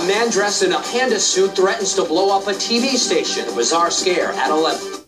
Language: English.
A man dressed in a panda suit threatens to blow up a TV station. A bizarre scare at 11.